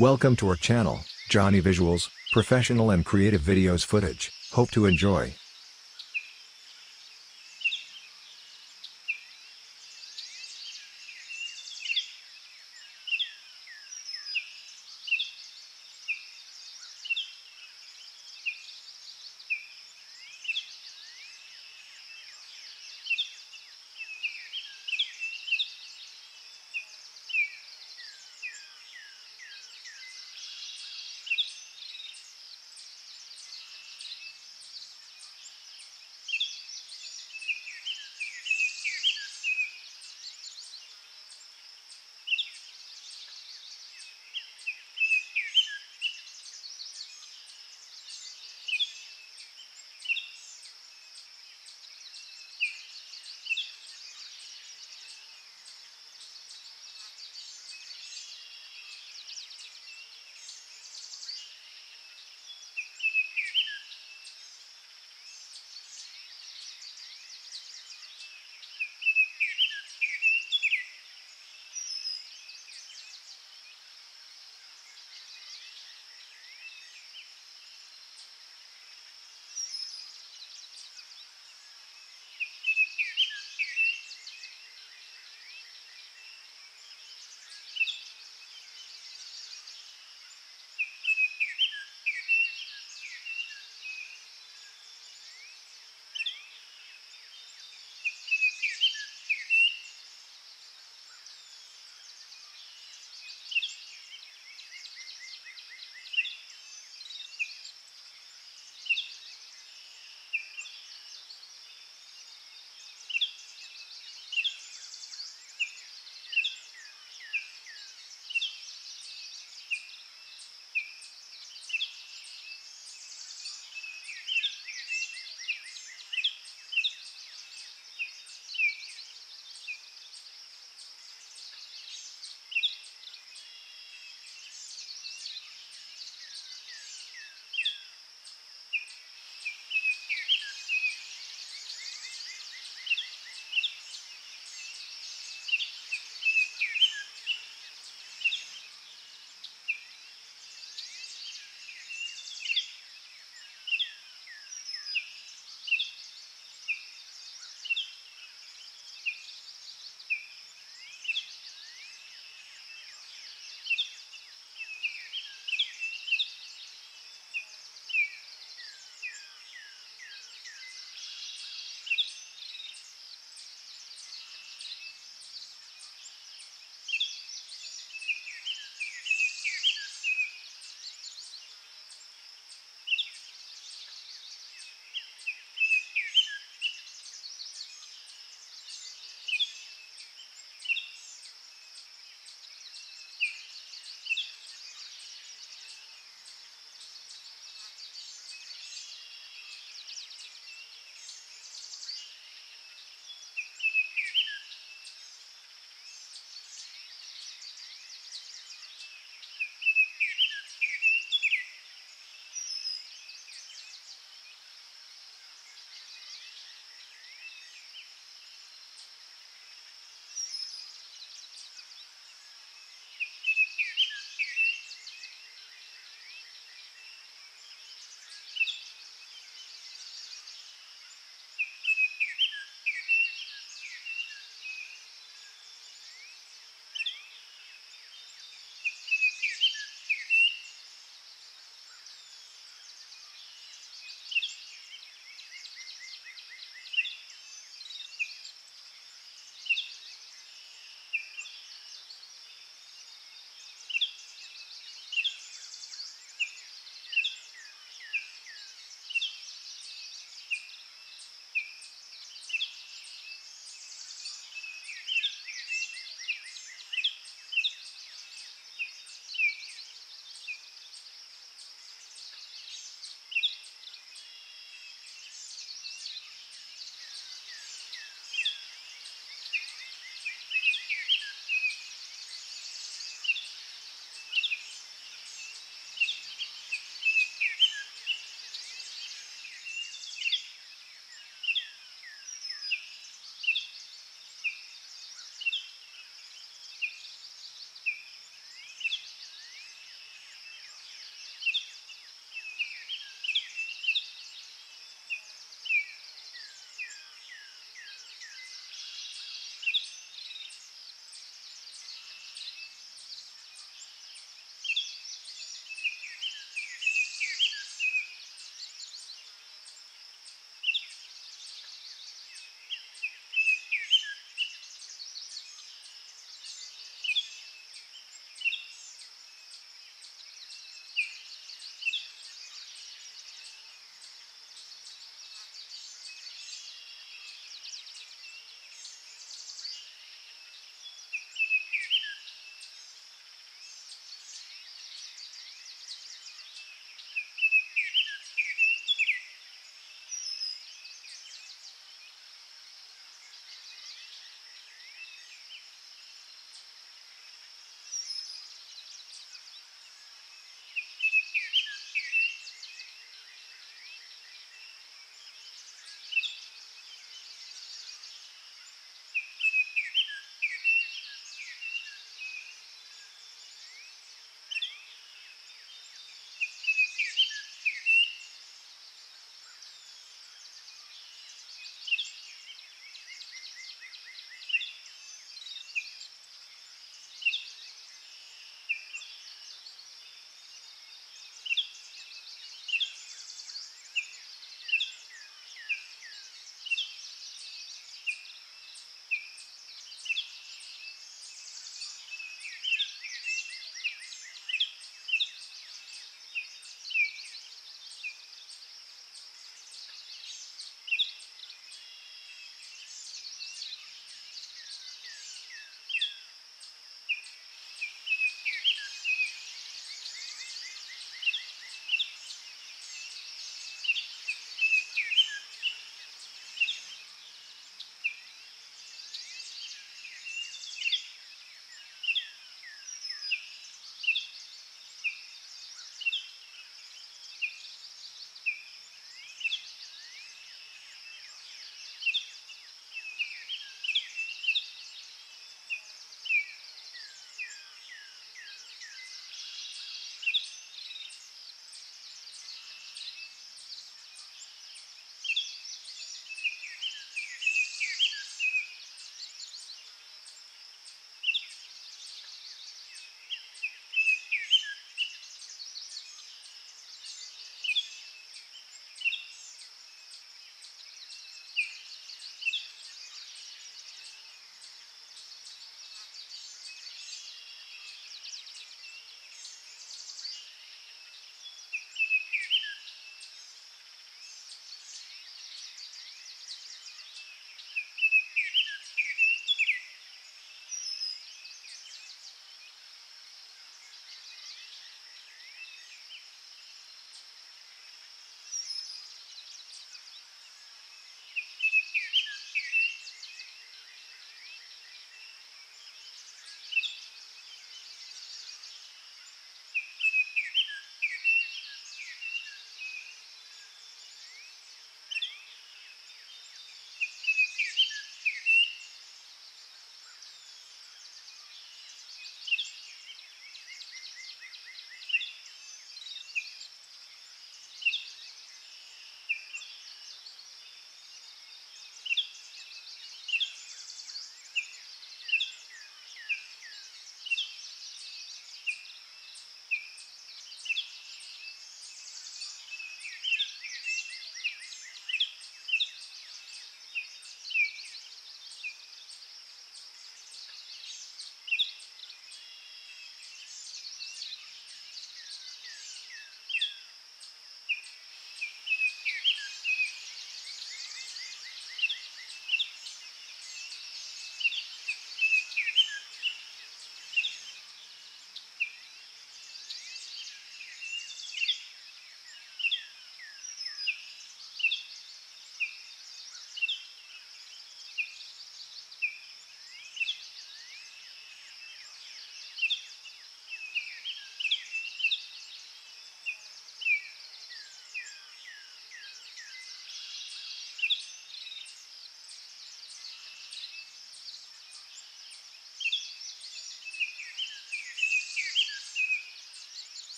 Welcome to our channel, Johnny Visuals, professional and creative videos footage, hope to enjoy.